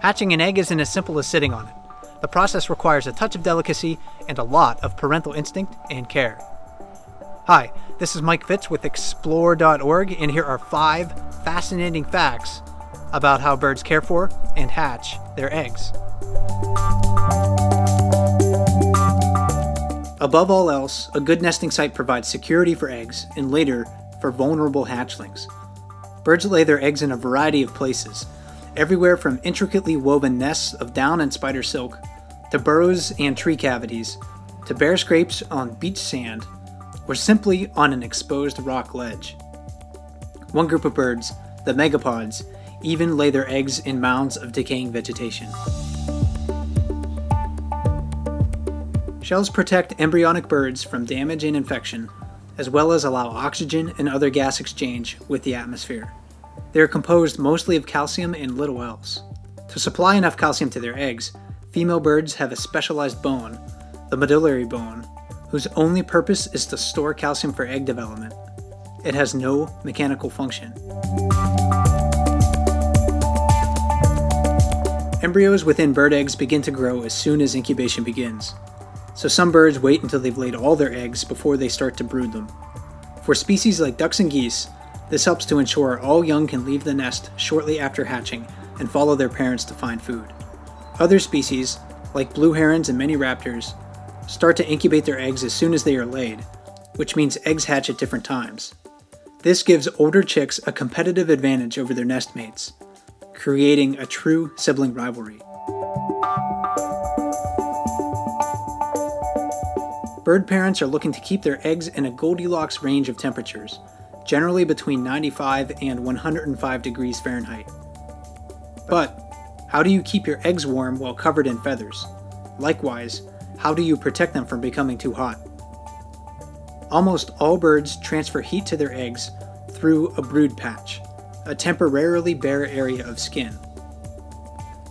Hatching an egg isn't as simple as sitting on it. The process requires a touch of delicacy and a lot of parental instinct and care. Hi, this is Mike Fitz with Explore.org, and here are five fascinating facts about how birds care for and hatch their eggs. Above all else, a good nesting site provides security for eggs and later for vulnerable hatchlings. Birds lay their eggs in a variety of places, everywhere from intricately woven nests of down and spider silk, to burrows and tree cavities, to bare scrapes on beach sand, or simply on an exposed rock ledge. One group of birds, the megapodes, even lay their eggs in mounds of decaying vegetation. Shells protect embryonic birds from damage and infection, as well as allow oxygen and other gas exchange with the atmosphere. They are composed mostly of calcium and little else. To supply enough calcium to their eggs, female birds have a specialized bone, the medullary bone, whose only purpose is to store calcium for egg development. It has no mechanical function. Embryos within bird eggs begin to grow as soon as incubation begins, so some birds wait until they've laid all their eggs before they start to brood them. For species like ducks and geese, this helps to ensure all young can leave the nest shortly after hatching and follow their parents to find food. Other species, like blue herons and many raptors, start to incubate their eggs as soon as they are laid, which means eggs hatch at different times. This gives older chicks a competitive advantage over their nestmates, creating a true sibling rivalry. Bird parents are looking to keep their eggs in a Goldilocks range of temperatures, generally between 95 and 105 degrees Fahrenheit. But, how do you keep your eggs warm while covered in feathers? Likewise, how do you protect them from becoming too hot? Almost all birds transfer heat to their eggs through a brood patch, a temporarily bare area of skin.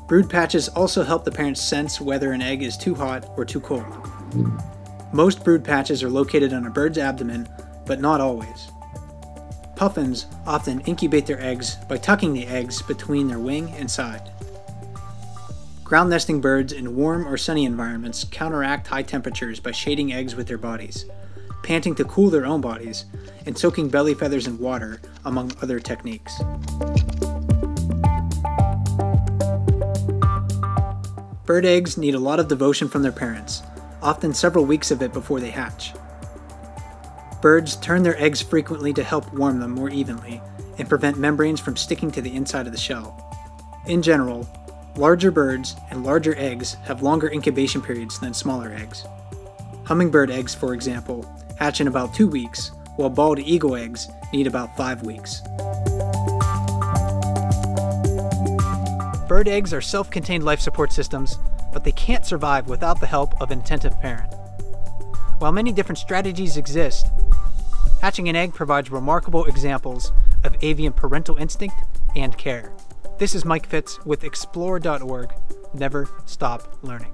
Brood patches also help the parents sense whether an egg is too hot or too cold. Most brood patches are located on a bird's abdomen, but not always. Puffins often incubate their eggs by tucking the eggs between their wing and side. Ground nesting birds in warm or sunny environments counteract high temperatures by shading eggs with their bodies, panting to cool their own bodies, and soaking belly feathers in water, among other techniques. Bird eggs need a lot of devotion from their parents, often several weeks of it before they hatch. Birds turn their eggs frequently to help warm them more evenly and prevent membranes from sticking to the inside of the shell. In general, larger birds and larger eggs have longer incubation periods than smaller eggs. Hummingbird eggs, for example, hatch in about two weeks, while bald eagle eggs need about five weeks. Bird eggs are self contained life support systems, but they can't survive without the help of an attentive parent. While many different strategies exist, hatching an egg provides remarkable examples of avian parental instinct and care. This is Mike Fitz with Explore.org. Never stop learning.